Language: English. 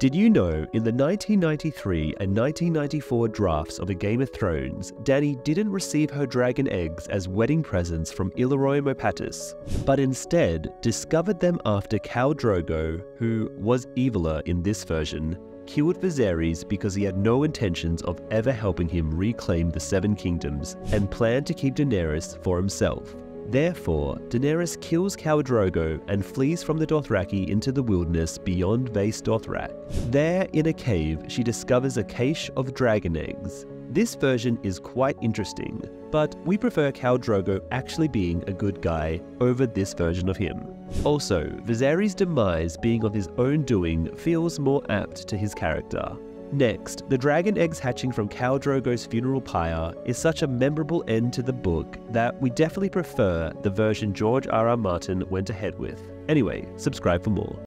Did you know in the 1993 and 1994 drafts of A Game of Thrones, Dany didn't receive her dragon eggs as wedding presents from Illyrio Mopatis, but instead discovered them after Khal Drogo, who was eviler in this version, killed Viserys because he had no intentions of ever helping him reclaim the Seven Kingdoms and planned to keep Daenerys for himself. Therefore, Daenerys kills Khal Drogo and flees from the Dothraki into the wilderness beyond Vaes Dothrak. There, in a cave, she discovers a cache of dragon eggs. This version is quite interesting, but we prefer Khal Drogo actually being a good guy over this version of him. Also, Viserys' demise being of his own doing feels more apt to his character. Next, the dragon eggs hatching from Khal Drogo's funeral pyre is such a memorable end to the book that we definitely prefer the version George R. R. Martin went ahead with. Anyway, subscribe for more.